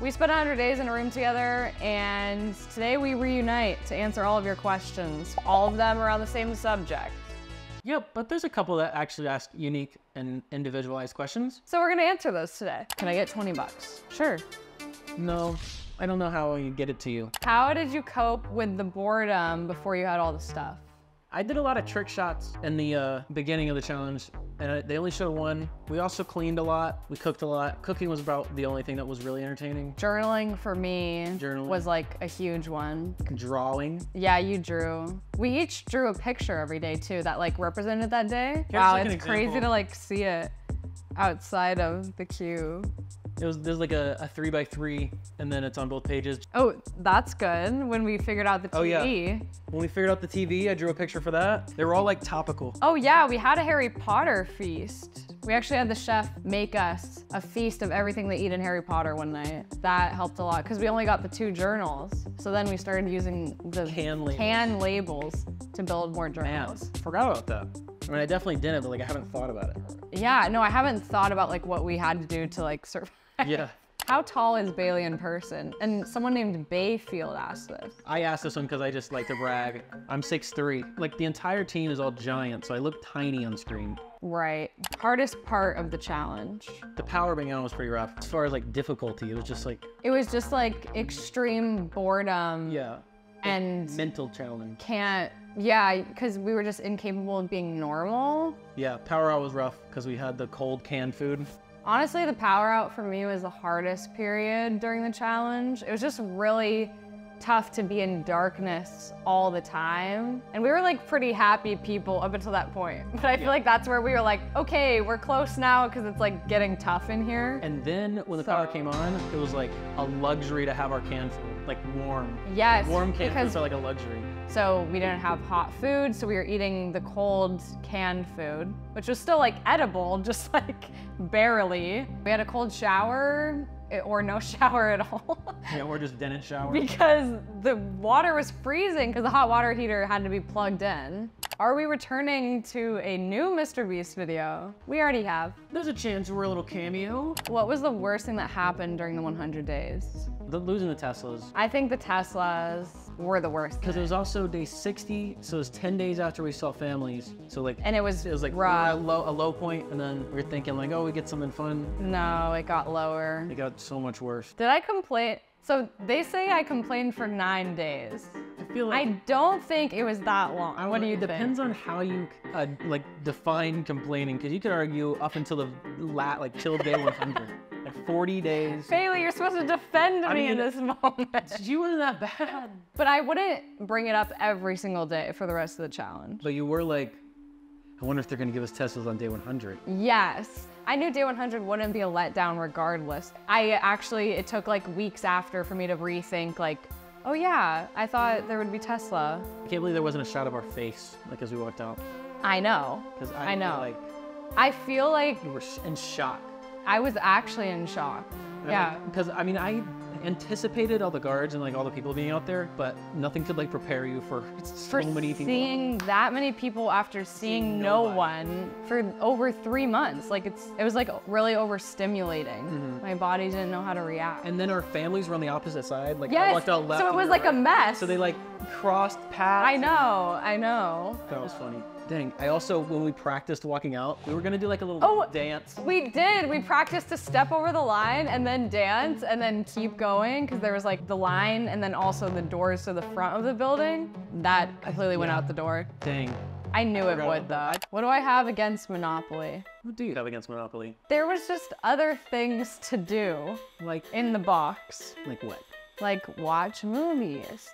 We spent 100 days in a room together, and today we reunite to answer all of your questions. All of them are on the same subject. Yep, but there's a couple that actually ask unique and individualized questions. So we're gonna answer those today. Can I get 20 bucks? Sure. No, I don't know how I get it to you. How did you cope with the boredom before you had all the stuff? I did a lot of trick shots in the uh, beginning of the challenge, and uh, they only showed one. We also cleaned a lot. We cooked a lot. Cooking was about the only thing that was really entertaining. Journaling for me Journaling. was like a huge one. Drawing. Yeah, you drew. We each drew a picture every day too that like represented that day. Here's, wow, like, it's crazy to like see it outside of the cube. It was there's like a, a three by three, and then it's on both pages. Oh, that's good. When we figured out the TV. Oh, yeah. When we figured out the TV, I drew a picture for that. They were all like topical. Oh yeah, we had a Harry Potter feast. We actually had the chef make us a feast of everything they eat in Harry Potter one night. That helped a lot because we only got the two journals. So then we started using the Can labels. can labels to build more Man, journals. forgot about that. I mean, I definitely didn't, but like I haven't thought about it. Yeah, no, I haven't thought about like what we had to do to like survive. Yeah. How tall is Bailey in person? And someone named Baifield asked this. I asked this one because I just like to brag. I'm 6'3". Like the entire team is all giant, so I look tiny on screen. Right. Hardest part of the challenge. The power being on was pretty rough. As far as like difficulty, it was just like, It was just like extreme boredom yeah, and mental challenge. can't, yeah, because we were just incapable of being normal. Yeah, power out was rough because we had the cold canned food. Honestly, the power out for me was the hardest period during the challenge. It was just really tough to be in darkness all the time. And we were like pretty happy people up until that point. But I feel like that's where we were like, okay, we're close now because it's like getting tough in here. And then when the power came on, it was like a luxury to have our canned food, like warm. Yes, Warm canned because food felt like a luxury. So we didn't have hot food, so we were eating the cold canned food, which was still like edible, just like barely. We had a cold shower or no shower at all Yeah, or just didn't shower. because the water was freezing because the hot water heater had to be plugged in. Are we returning to a new Mr. Beast video? We already have. There's a chance we're a little cameo. What was the worst thing that happened during the 100 days? The, losing the Teslas. I think the Teslas were the worst. Because it was also day 60, so it was 10 days after we saw families. So like, and it was, it was like we a low, a low point, and then we are thinking like, oh, we get something fun. No, it got lower. It got so much worse. Did I complain? So they say I complained for nine days. I feel I don't think it was that long. I what do you It think? depends on how you uh, like define complaining, because you could argue up until the lat like till day 100, like 40 days. Bailey, you're supposed to defend I me in this moment. You weren't that bad. but I wouldn't bring it up every single day for the rest of the challenge. But you were like, I wonder if they're gonna give us Teslas on day 100. Yes. I knew day 100 wouldn't be a letdown regardless. I actually, it took like weeks after for me to rethink like, oh yeah, I thought there would be Tesla. I can't believe there wasn't a shot of our face like as we walked out. I know. Because I know. Like I feel like we were in shock. I was actually in shock. Yeah. Because I mean, I anticipated all the guards and like all the people being out there, but nothing could like prepare you for so for many people. seeing that many people after seeing no nobody. one for over three months like it's it was like really overstimulating Mm-hmm. my body didn't know how to react And then our families were on the opposite side. Like I yes walked out left. so it was like were a mess So they like crossed paths. i know i know That was funny. Dang. I also when we practiced walking out, we were gonna do like a little Oh, dance. we did we practiced to step over the line and then dance and then keep going because there was like the line and then also the doors to the front of the building that completely went out the door Dang. i knew it would though what do i have against monopoly What do you have against Monopoly? there was just other things to do Like in the box like what? like watch movies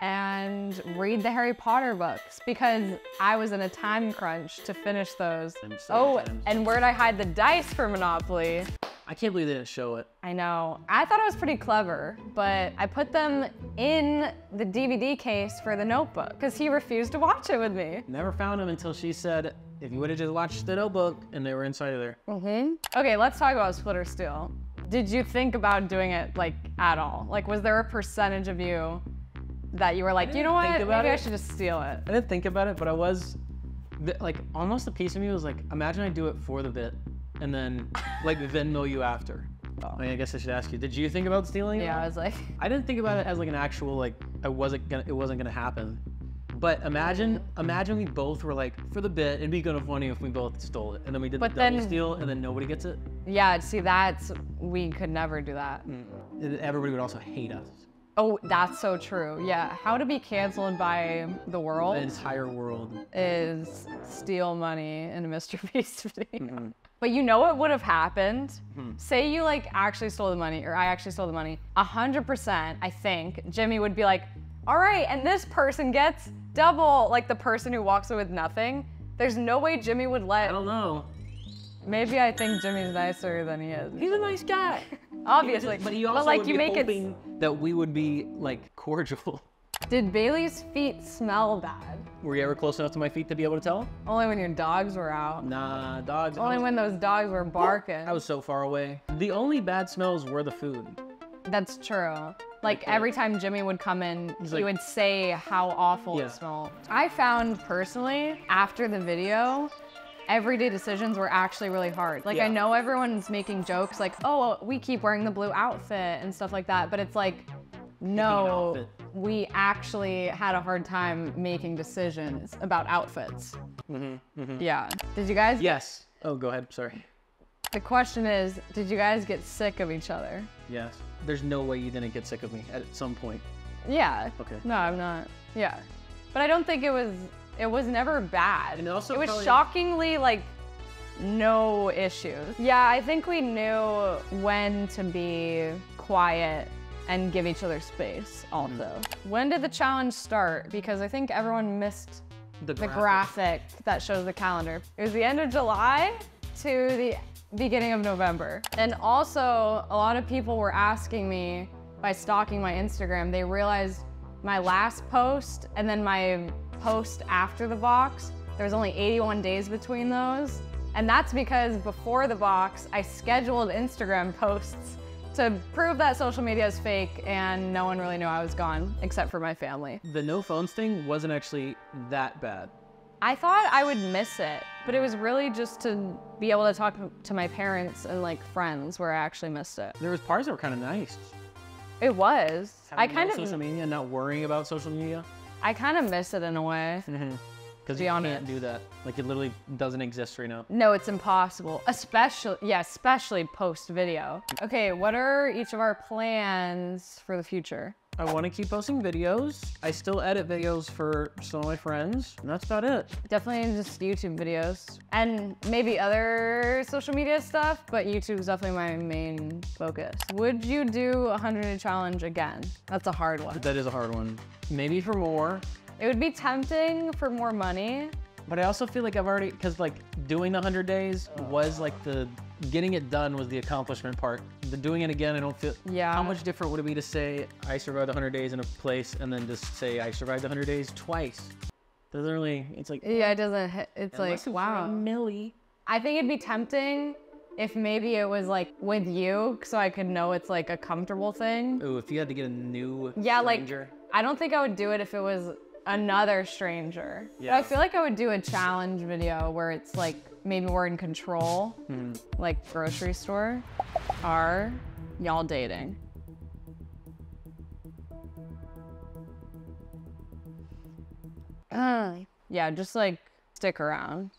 And read the Harry Potter books because I was in a time crunch to finish those. So Oh, and where'd I hide the dice for Monopoly? I can't believe they didn't show it. I know. I thought it was pretty clever, but I put them in the DVD case for the notebook because he refused to watch it with me. Never found them until she said, if you would have just watched the notebook and they were inside of there. Mm-hmm. Okay, let's talk about Split or Steal. Did you think about doing it like at all? Like, was there a percentage of you that you were like, you know what, maybe about I it. should just steal it? I didn't think about it, but I was th- like almost a piece of me was like, imagine I do it for the bit and then like Venmo you after. Oh. I, mean, I guess I should ask you. Did you think about stealing? it? Yeah, I was like, I didn't think about it as like an actual like I wasn't gonna it wasn't gonna happen. But imagine imagine we both were like for the bit it'd be kind of funny if we both stole it and then we did But the double then- steal and then nobody gets it. yeah, see, that's, we could never do that. And everybody would also hate us. Oh, that's so true. Yeah. How to be canceled by the world The entire world. is steal money in a Mr. Beast video. Mm-hmm. But you know what would have happened? Say you like actually stole the money, or I actually stole the money. A hundred percent, I think Jimmy would be like, "All right," and this person gets double, like the person who walks away with nothing. There's no way Jimmy would let. I don't know. Maybe I think Jimmy's nicer than he is. He's a nice guy. Obviously, but he also like would you be make it. That we would be like cordial. Did Bailey's feet smell bad? Were you ever close enough to my feet to be able to tell? Only when your dogs were out. Nah, dogs. Only was- when those dogs were barking. I was so far away. The only bad smells were the food. That's true. Like every uh, time Jimmy would come in, he like- would say how awful Yeah. it smelled. I found personally after the video, everyday decisions were actually really hard. Like I know everyone's making jokes like, "Oh, we keep wearing the blue outfit" and stuff like that, but it's like no, we actually had a hard time making decisions about outfits. Yeah. Did you guys? Mm-hmm, Yes. Oh, go ahead. Sorry. The question is, did you guys get sick of each other? Yes. There's no way you didn't get sick of me at some point. Yeah. Okay. No, I'm not. Yeah. But I don't think it was it was never bad. And also it was probably- shockingly like no issues. Yeah, I think we knew when to be quiet and give each other space also. Mm-hmm. When did the challenge start? Because I think everyone missed the graphic that shows the calendar. It was the end of July to the beginning of November. And also, a lot of people were asking me by stalking my Instagram, they realized my last post and then my post after the box, there was only 81 days between those. And that's because before the box, I scheduled Instagram posts to prove that social media is fake and no one really knew I was gone except for my family. The no phones thing wasn't actually that bad. I thought I would miss it, but it was really just to be able to talk to my parents and like friends where I actually missed it. There was parts that were kind of nice. It was. I kind of social media, not worrying about social media. I kind of miss it in a way. Mm-hmm. Because Be you honest. can't do that. Like it literally doesn't exist right now. No, it's impossible. Especially yeah, especially post video. Okay, what are each of our plans for the future? I want to keep posting videos. I still edit videos for some of my friends, and that's about it. Definitely just YouTube videos and maybe other social media stuff, but YouTube is definitely my main focus. Would you do a 100 day challenge again? That's a hard one. That is a hard one. Maybe for more, It would be tempting for more money. but I also feel like I've already because like doing the hundred days oh. was like the getting it done was the accomplishment part. The doing it again, I don't feel. Yeah. How much different would it be to say I survived 100 days in a place and then just say I survived 100 days twice? Doesn't really. It's like. Yeah, it doesn't. It's like, unless it was for a wow. Millie. I think it'd be tempting if maybe it was like with you so I could know it's like a comfortable thing. Ooh, if you had to get a new. Yeah, stranger. like I don't think I would do it if it was another stranger. But Yeah. I feel like I would do a challenge video where it's like maybe we're in control, Hmm. like grocery store. Are y'all dating? Uh, yeah, just like stick around.